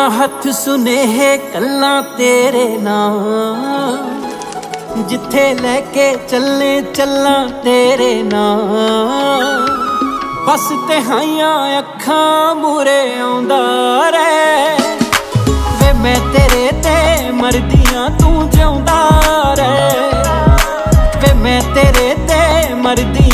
ਪਾਈਆਂ ਹੱਥ ਸੁਨੇਹੇ ਕੱਲਾਂ ਤੇਰੇ ਨਾਂ ਜਿੱਥੇ ਲੈ ਕੇ ਚੱਲੇ, ਚੱਲਾਂ ਤੇਰੇ ਨਾਂ ਬਸ ਤਹਾਈਆਂ ਅੱਖਾਂ ਮੂਰੇ ਆਉਂਦਾ ਰੇ ਵੇ ਮੈਂ ਤੇਰੇ ਤੇ ਮਰਦੀਆਂ, ਤੂੰ ਜਿਉਂਦਾ ਰੇ ਵੇ ਮੈਂ ਤੇਰੇ ਤੇ ਮਰਦੀਆਂ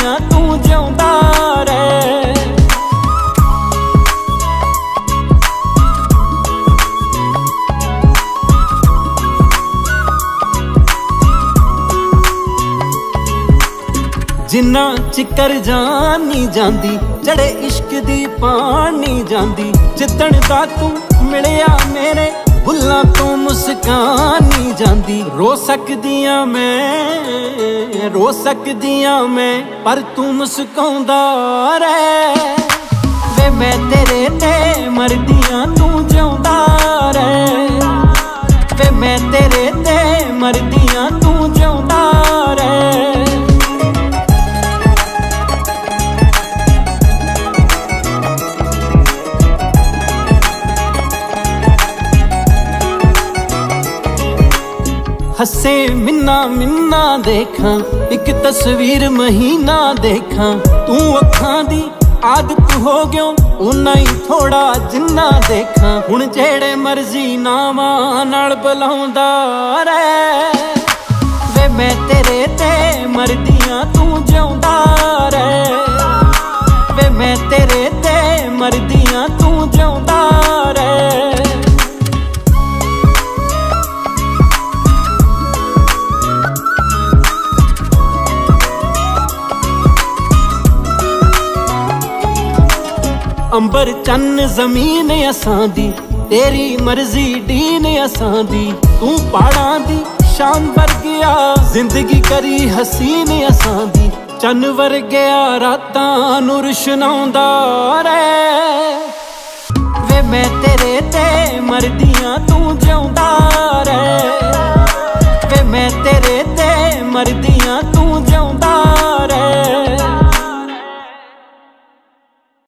ਜਿੰਨਾ ਚਿਕਰ ਜਾਨ ਨਹੀਂ ਜਾਂਦੀ, ਚੜੇ ਇਸ਼ਕ ਦੀ ਪਾਣੀ ਜਾਂਦੀ। ਜਿੱਦਣ ਦਾ ਤੂੰ ਮਿਲਿਆ ਮੇਰੇ ਭੁੱਲਾਂ ਤੋਂ ਮੁਸਕਾਨ ਨਹੀਂ ਜਾਂਦੀ। ਰੋ ਸਕਦੀਆਂ ਮੈਂ, ਰੋ ਸਕਦੀਆਂ ਮੈਂ, ਪਰ ਤੂੰ ਮੁਸਕਾਉਂਦਾ ਰਹਿ। ਵੇ ਮੈਂ ਤੇਰੇ ਤੇ ਮਰਦੀਆਂ ਨੂੰ ਜਿਉਂਦਾ ਰਹਿ। ਵੇ ਮੈਂ ਤੇਰੇ ਤੇ ਮਰਦੀਆਂ ਹੱਸੇ ਮਿੰਨਾ ਮਿੰਨਾ ਦੇਖਾਂ, ਇੱਕ ਤਸਵੀਰ ਮਹੀਨਾ ਦੇਖਾਂ। ਤੂੰ ਅੱਖਾਂ ਦੀ ਆਦਤ ਹੋ ਗਿਓ ਉਨਾ ਹੀ ਥੋੜਾ ਜਿੰਨਾ ਦੇਖਾਂ। ਹੁਣ ਜਿਹੜੇ ਮਰਜ਼ੀ ਨਾਵਾਂ ਨਾਲ ਬੁਲਾਉਂਦਾ ਰਹਿ। ਵੇ ਮੈਂ ਤੇਰੇ ਤੇ ਮਰਦੀਆਂ ਤੂੰ ਜਿਉਂਦਾ ਰਹਿ। ਵੇ ਮੈਂ ਤੇਰੇ ਤੇ ਮਰਦੀ ਅੰਬਰ ਚੰਨ ਜ਼ਮੀਨ ਅਸਾਂ ਦੀ, ਤੇਰੀ ਮਰਜ਼ੀ ਦੀਨ ਅਸਾਂ ਦੀ। ਤੂੰ ਪਾੜਾਂ ਦੀ ਸ਼ਾਨ ਵਰਗਿਆ, ਜ਼ਿੰਦਗੀ ਕਰੀ ਹਸੀਨ ਅਸਾਂ ਦੀ। ਚੰਨ ਵਰਗਿਆ ਰਾਤਾਂ ਨੂੰ ਰੁਸ਼ਨਾਉਂਦਾ ਰਹਿ। ਵੇ ਮੈਂ ਤੇਰੇ ਤੇ ਮਰਦੀਆਂ, ਤੂੰ ਜਿਉਂਦਾ ਰਹਿ। ਵੇ ਮੈਂ ਤੇਰੇ ਤੇ ਮਰਦੀਆਂ, ਤੂੰ ਜਿਉਂਦਾ ਰਹਿ।